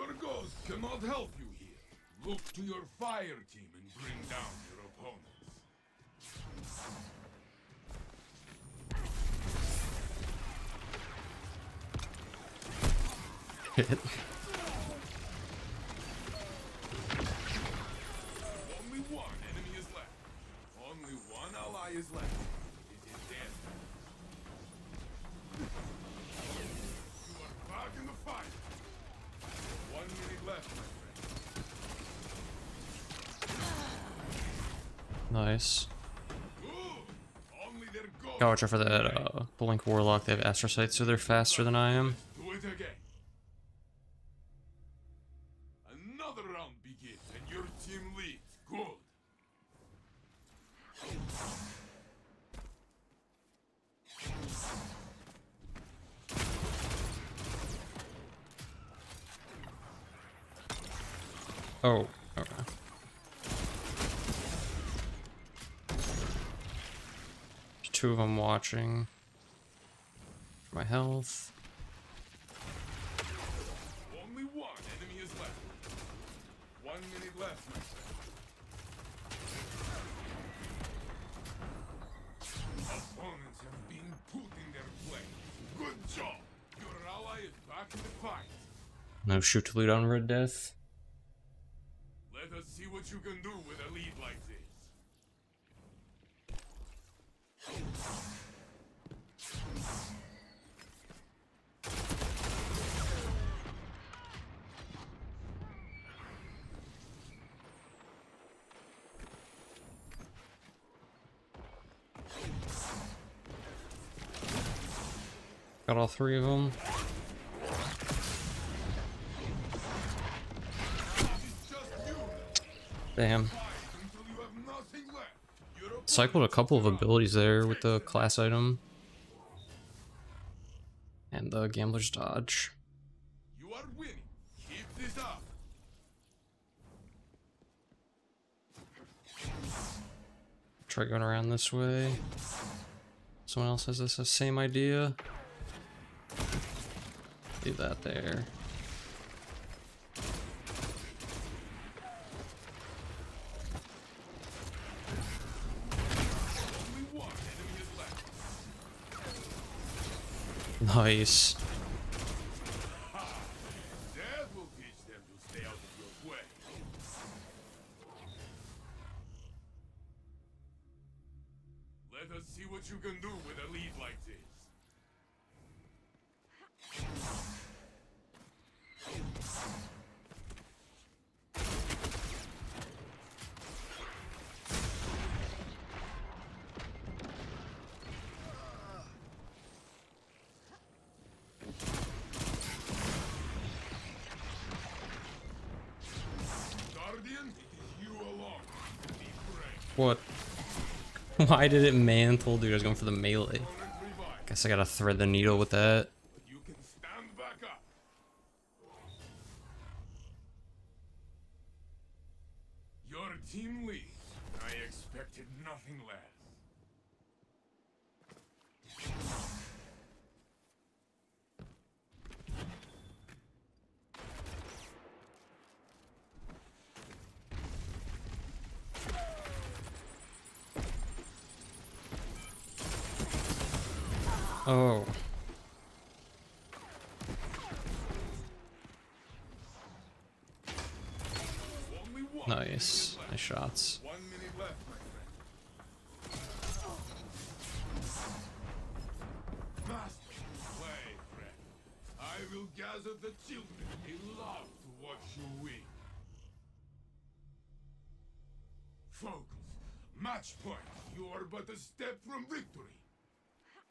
Your ghost cannot help you here. Look to your fire team and bring down your opponents. Nice. Good. Only their ghost. Gotta watch out for that uh, Blink Warlock. They have Astrocytes, so they're faster than I am. Do it again. Another round begins and your team leads. Good. Oh, two of them watching. For my health. Only one enemy is left. One minute left, my. Opponents have been put in their place. Good job. Your ally is back in the fight. No shoot to lead on Red Death. Let us see what you can do with a lead like this. Got all three of them. Damn. Cycled a couple of abilities there with the class item. And the Gambler's Dodge. You are winning. Try going around this way. Someone else has this the same idea. Do that there. Nice. That will teach them to stay out of your way. Let us see what you can do with a lead like this. Guardian, it is you alone. Be brave. What? Why did it mantle? Dude, I was going for the melee. Guess I gotta thread the needle with that. Team. I expected nothing less. Oh. Nice. Nice shots. I will gather the children. They love to watch you win. Focus. Match point. You are but a step from victory.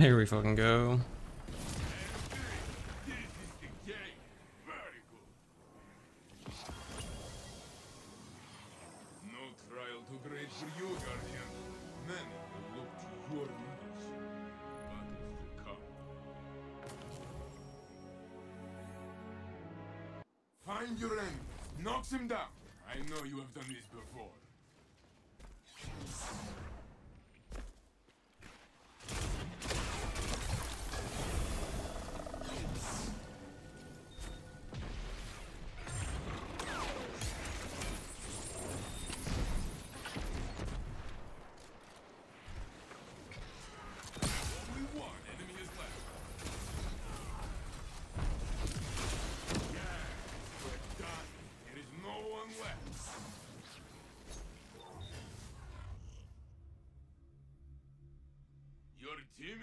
Here we fucking go.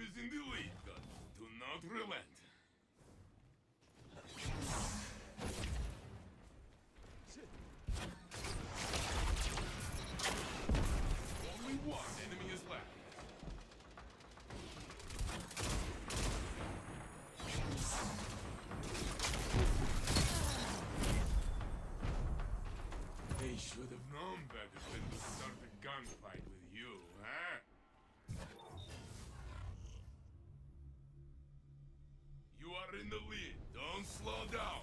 is in the lead. Do not relent. in the lead. Don't slow down.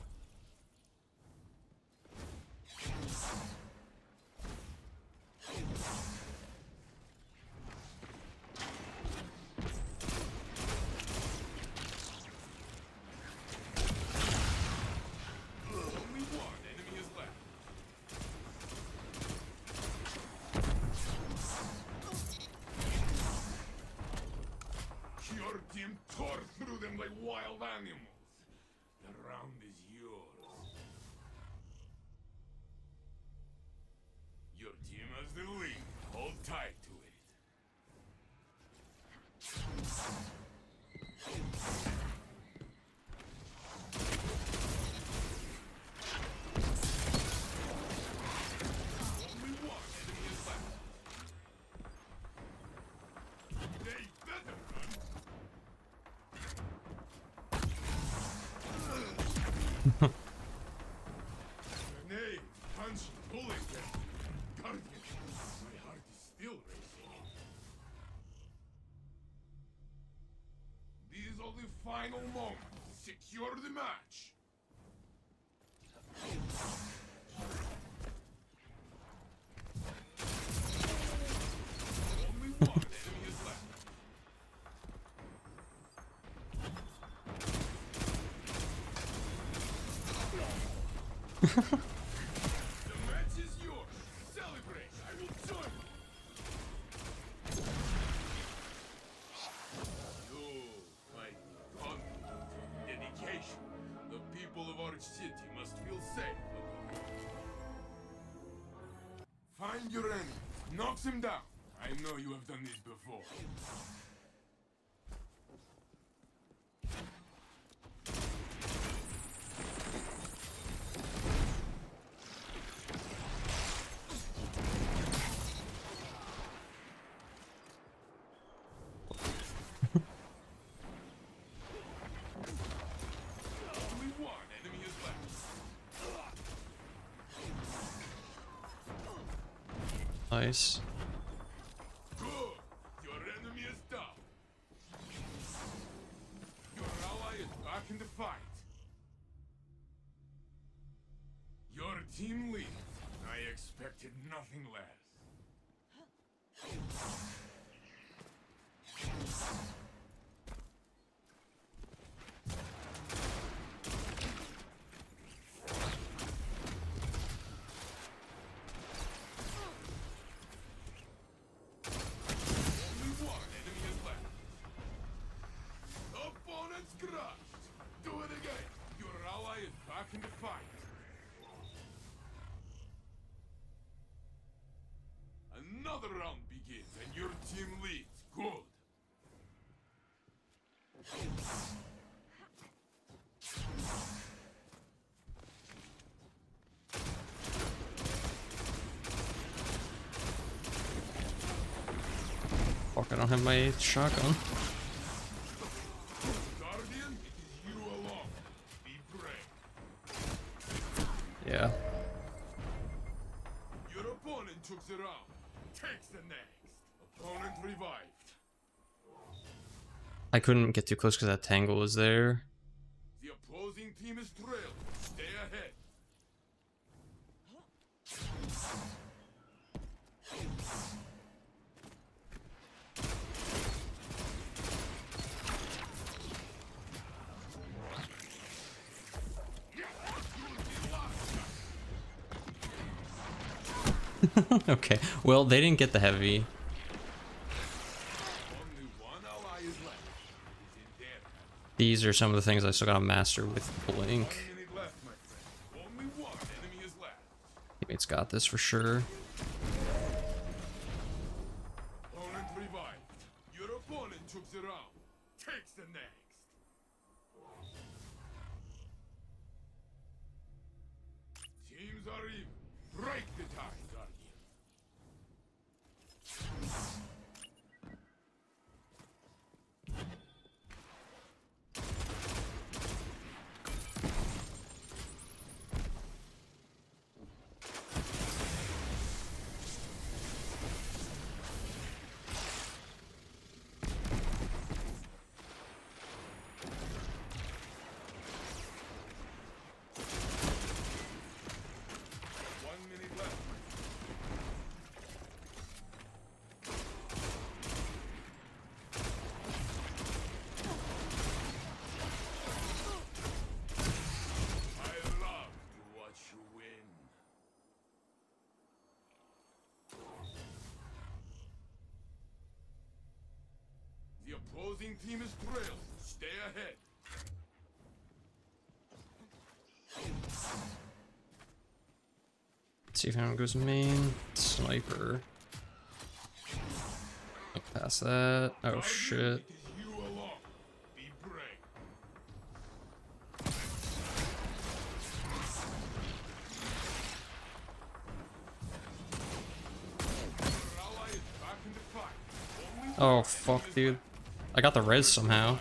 them like wild animals. The round is yours. Your team has the lead. Hold tight. final moment. Secure the map. knocks him down. I know you have done this before. Nice. Another round begins, and your team leads. Good. Fuck, I don't have my shotgun. Couldn't get too close because that tangle was there. The opposing team is trailed. Stay ahead. okay, well, they didn't get the heavy. Only one ally is left. Is in there. These are some of the things I still gotta master with Blink. One minute left, my friend. Only one enemy is left. Teammates got this for sure. Opponent revived. Your opponent took the round. Takes the next. Teams are even. Break the tie, Guardian. One minute left, my friend. I love to watch you win. The opposing team is trailed. Stay ahead. Let's see if anyone goes main. Sniper. Look past that. Oh shit. It is you alone. Be brave. Your ally is back in the fight. Only Oh fuck, dude. I got the res somehow.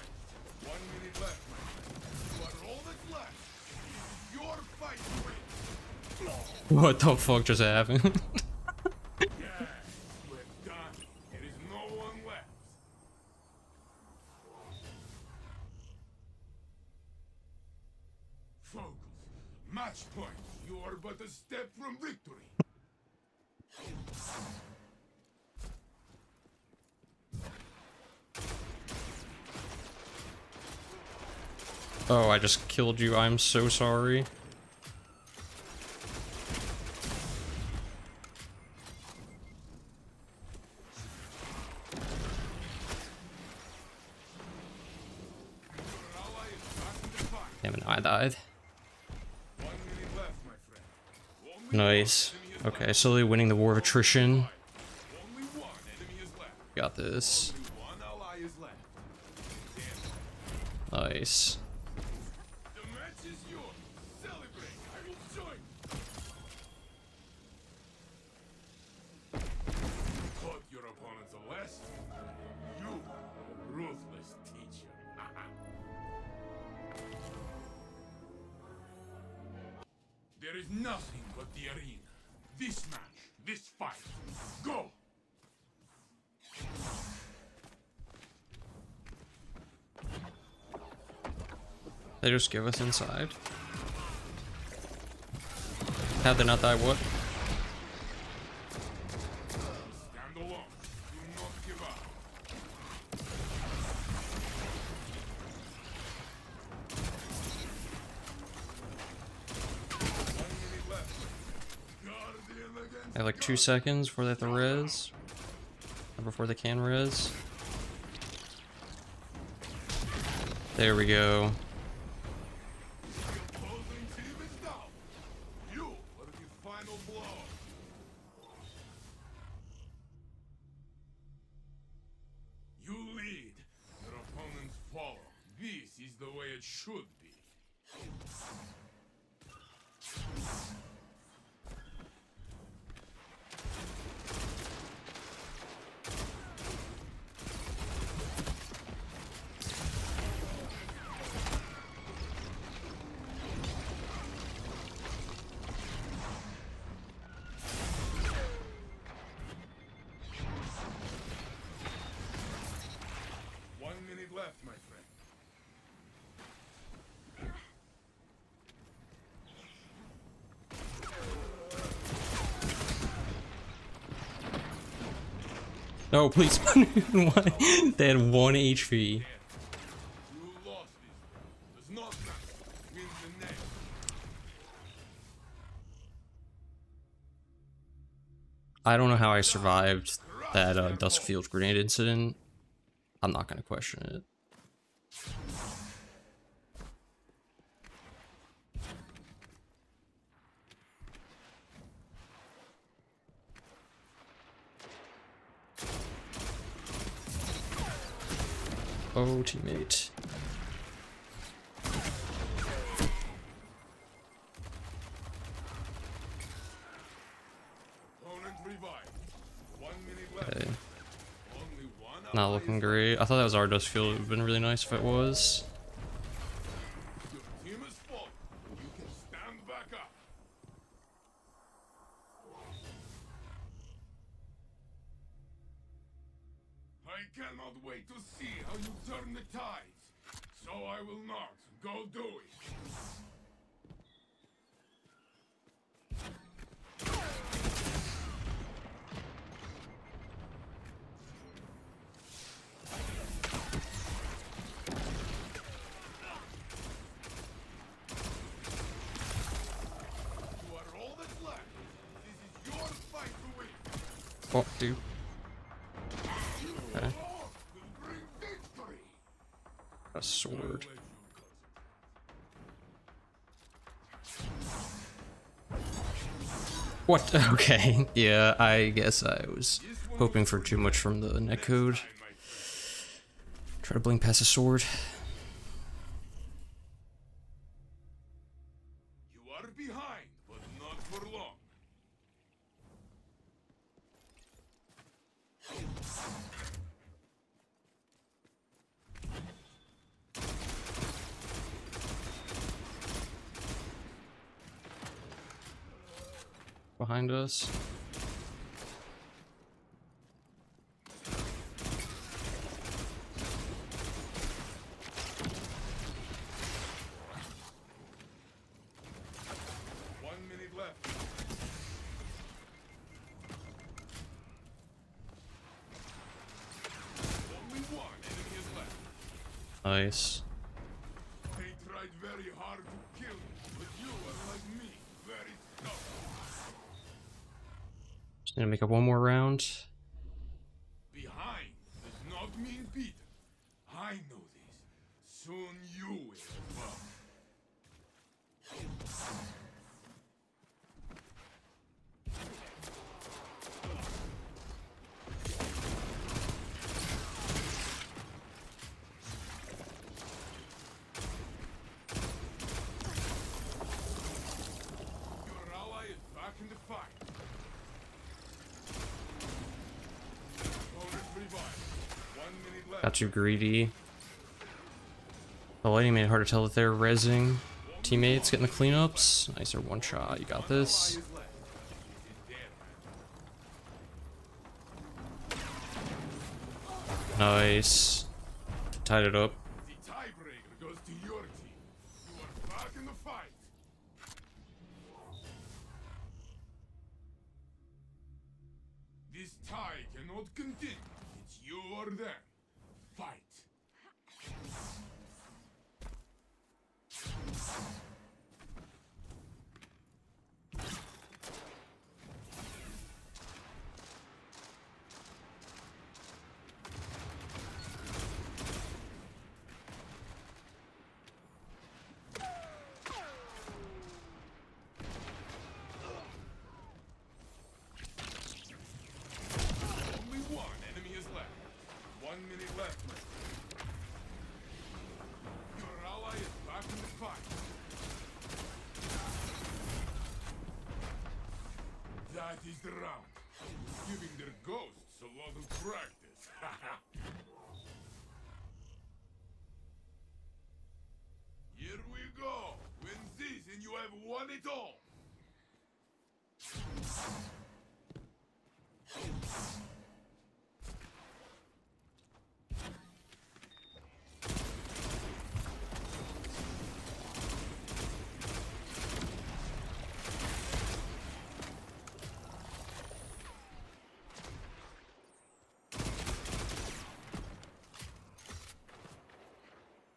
One minute left, my friend. You are all that's left. It is your fight to win. What the fuck just happened? Yes, we're done. There is no one left. Focus. Match point. You are but a step from victory. Oh, I just killed you. I'm so sorry. Damn it, I died. Nice. Okay, slowly winning the war of attrition. Got this. Nice. Just give us inside. Had they not. Guardian against They have like two seconds before they have to res. Or before they can res. There we go. The opposing team is down. You are the final blow. You lead. Your opponents follow. This is the way it should be. No, please. They had one HP. I don't know how I survived that uh, Duskfield grenade incident. I'm not gonna question it. Oh, teammate. Okay. Not looking great. I thought that was our Duskfield. It would have been really nice if it was. Your team is full. You can stand back up. I cannot wait to see how you turn the tides. So I will not. Go do it. You are What? Okay. Yeah, I guess I was hoping for too much from the netcode. Try to blink past a sword. You are behind, but not for long. Us. One minute left. Only one enemy is left. Nice. Need to make up one more round. Behind does not mean beaten. I know this. Soon you will as well. Your ally is back in the fight. Opponent revived. One too greedy. The lighting made it hard to tell that they're rezzing teammates, getting the cleanups. Nice, or one shot. You got this. Nice. Tied it up. This tie cannot continue. It's you or them. it all!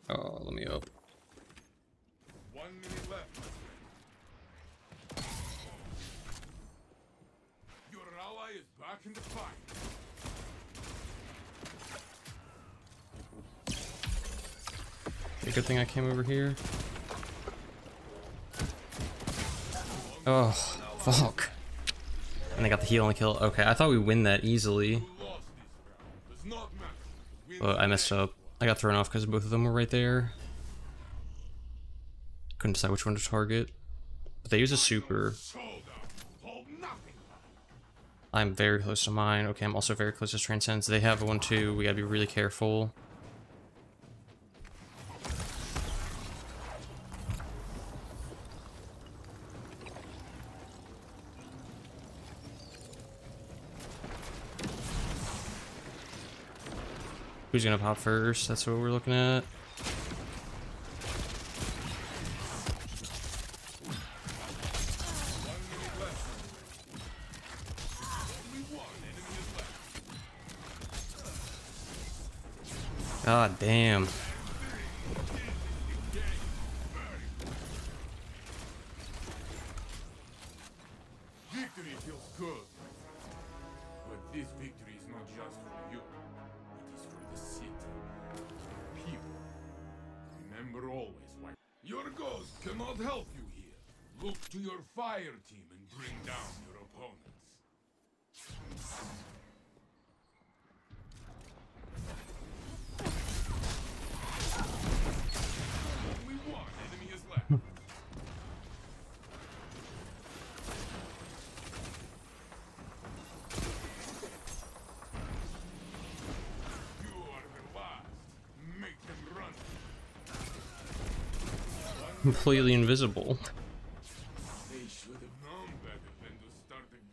Oh, let me up. One minute left. Okay, good thing I came over here. Oh, fuck. And I got the heal and the kill. Okay, I thought we win that easily. But I messed up. I got thrown off because both of them were right there. Couldn't decide which one to target. But they use a super. I'm very close to mine. Okay, I'm also very close to Transcends. They have one too. We gotta be really careful. Who's gonna pop first? That's what we're looking at.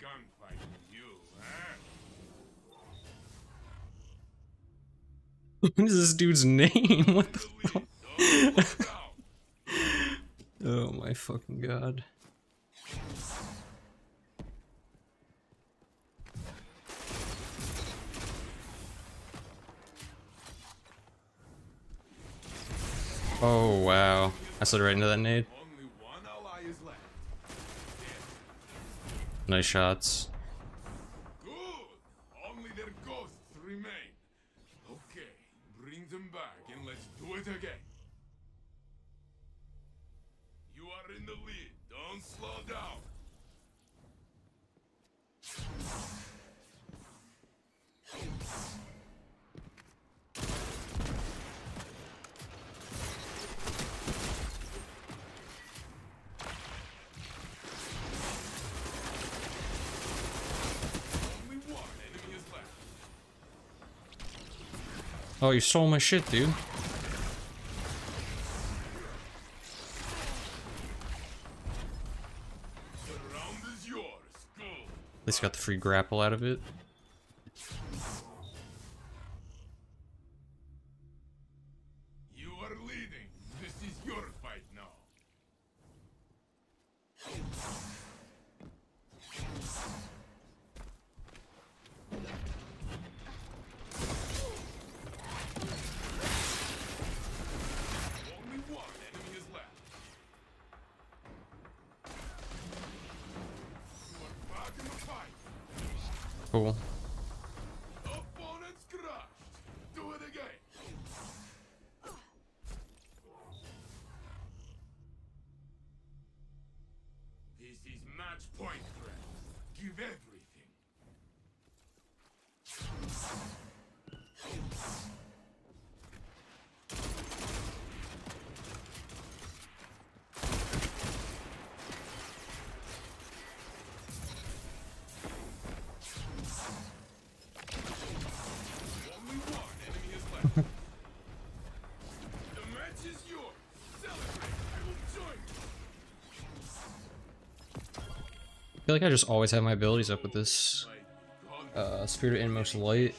Gunfight with you, huh? What is this dude's name? What the The lead. Don't look out. Oh my fucking god. Oh wow. I slid right into that nade. Only one ally is left. Nice shots. Good. Only their ghosts remain. Okay, bring them back and let's do it again. You are in the lead. Don't slow down. Only one enemy is left. Oh, you stole my shit, dude. At least got the free grapple out of it. I feel like I just always have my abilities up with this uh, Spirit of Inmost Light.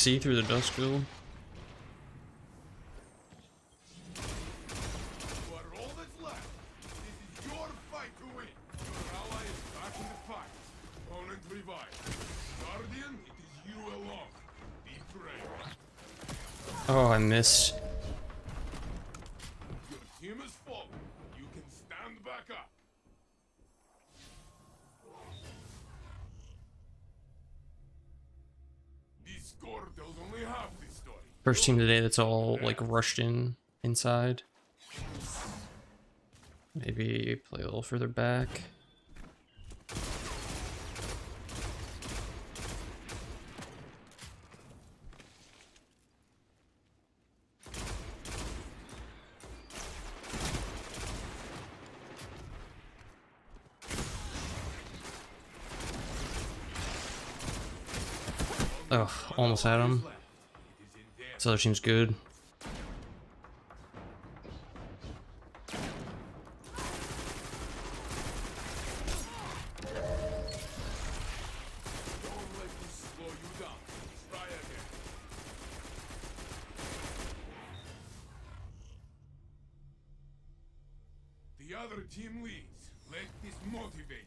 Is through the dust brave. Oh, I missed. Your team is fallen. You can stand back up. This score tells only half the story. First team today that's all like rushed in inside. Maybe play a little further back. Oh, almost had him. This other team's good. Don't let this slow you down. Try again. The other team leads. Let this motivate you.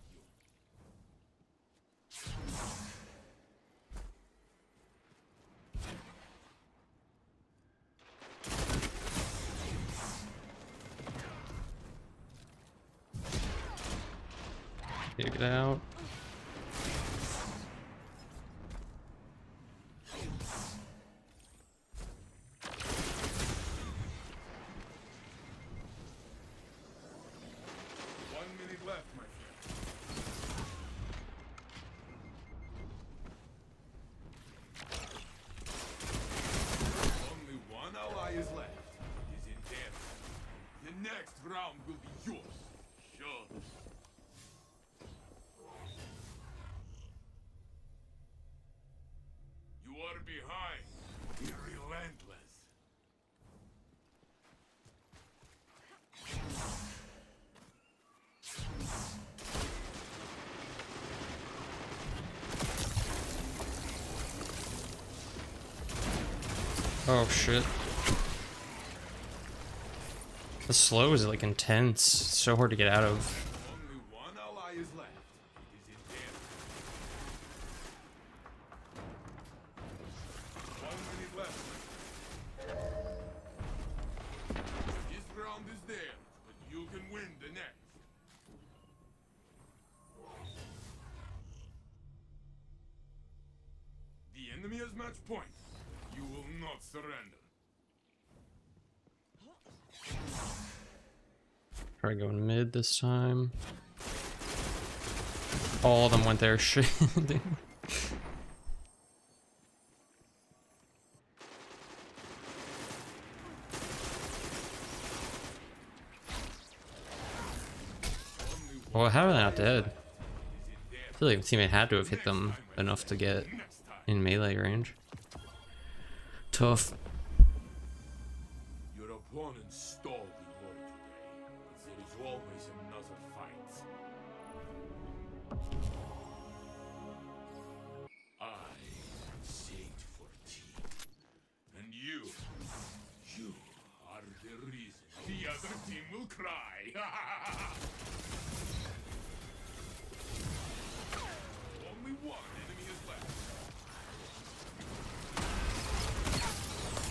Get it out. One minute left, my friend. Only one ally is left. It is in there. The next round will be yours. Sure. You are behind. Be relentless. Oh shit. The slow is like intense. It's so hard to get out of. Only one ally is left. It is in there. One minute left. This round is there, but you can win the next. The enemy has match point. Not surrender. Try going mid this time. All of them went there. Shit. Well, how are they not dead? I feel like the teammate had to have hit them enough to get in melee range. Tough. Your opponent in war today, there is always another fight. I Saint 14. And you, you are the reason the other team will cry.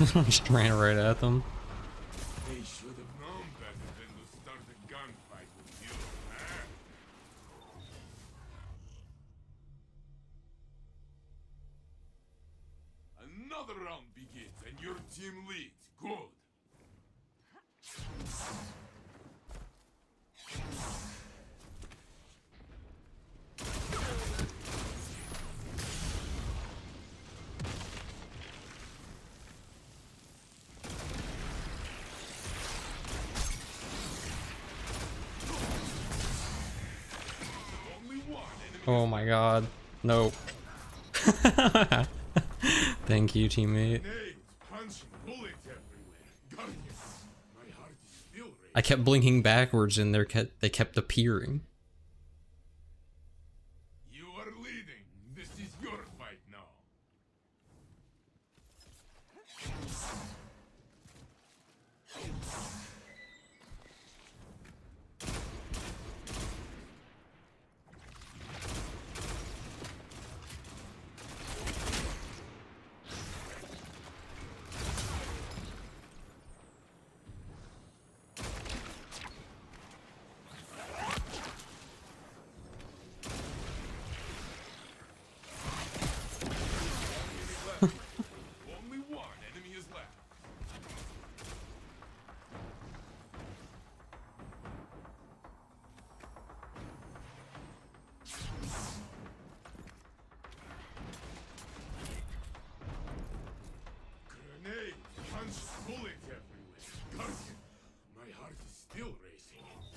left. Just ran right at them. They should have known better than to start a gunfight with you, huh? Another round begins and your team leads. Good. Only one enemy. Oh my god. Nope. Thank you, teammate. I kept blinking backwards and they kept they kept appearing.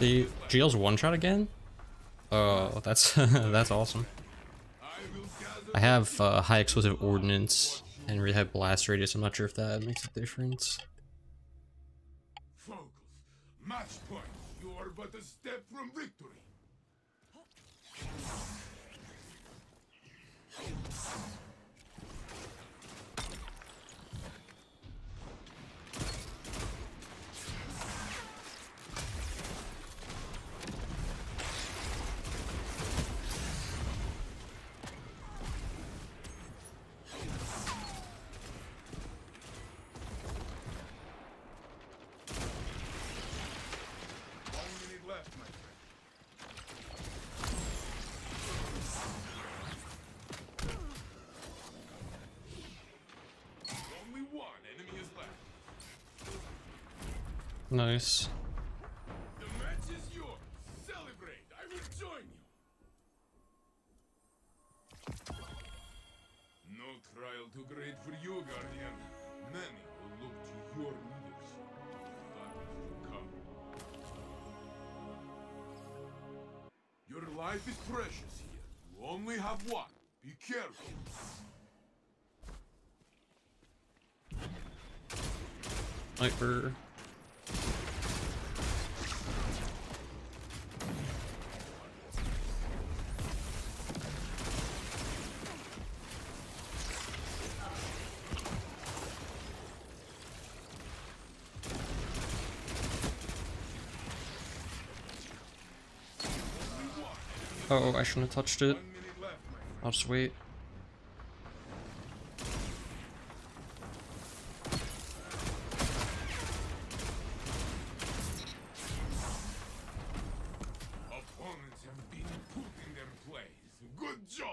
The GL's one shot again? Oh, that's that's awesome. I have uh, high explosive ordnance and rehab blast radius. I'm not sure if that makes a difference. focus. Match point. You are but a step from victory. One minute left, my friend. Only one enemy is left. Nice. The match is yours. Celebrate. I will join you. No trial too great for you, Guardian. Many will look to your leadership. Battles will come. Your life is precious here. You only have one. Be careful. Sniper. Oh, I shouldn't have touched it. I'll just wait. Opponents have been put in their place. Good job.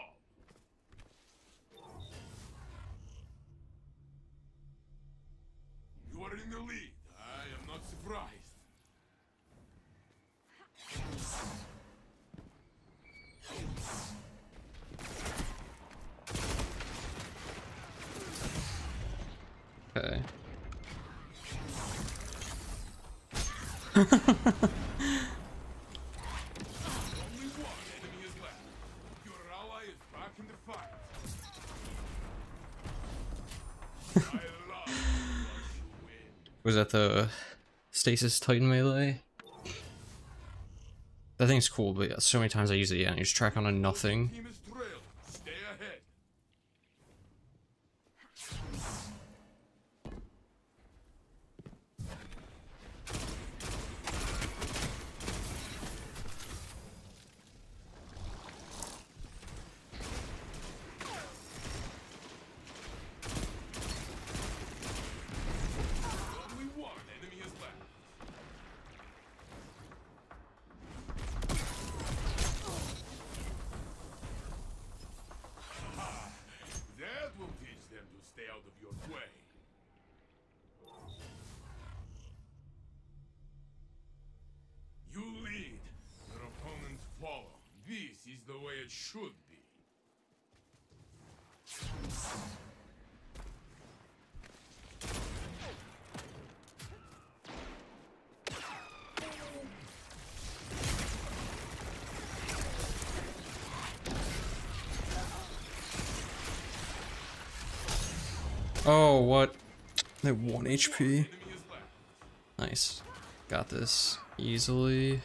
You are in the lead. I am not surprised. Okay. Only one enemy is left. Your ally is back in the fight. I love to watch you win. Was that the stasis titan melee? That thing's cool, but so many times I use it, yeah, and you just track on a nothing. Team is trailing. Stay ahead. Only one enemy is left. That will teach them to stay out of your way. You lead, your opponents follow. This is the way it should be. Oh, what? They have one HP. Nice. Got this easily.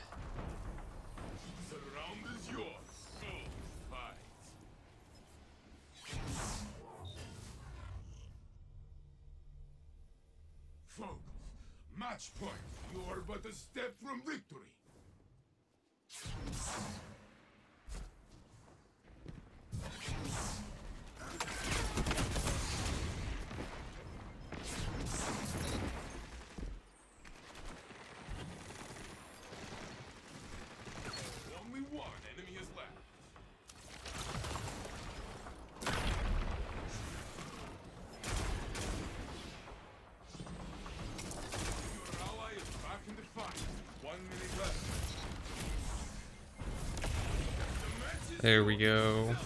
There we go.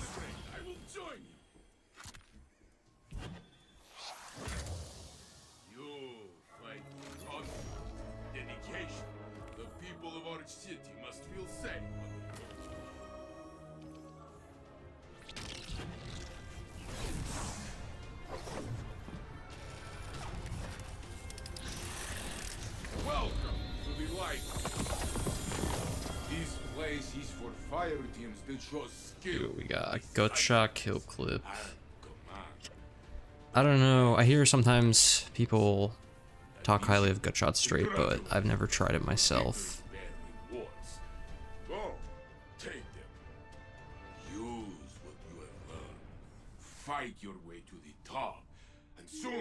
We got Gutshot kill clip. I don't know. I hear sometimes people talk highly of Gutshot Straight, but I've never tried it myself. Fight your way to the top, and soon